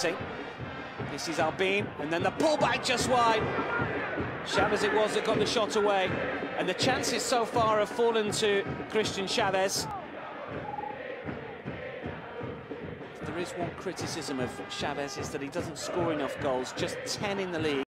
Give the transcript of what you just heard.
This is Albin, and then the pullback just wide. Chavez it was that got the shot away, and the chances so far have fallen to Cristian Chavez. There is one criticism of Chavez is that he doesn't score enough goals, just 10 in the league.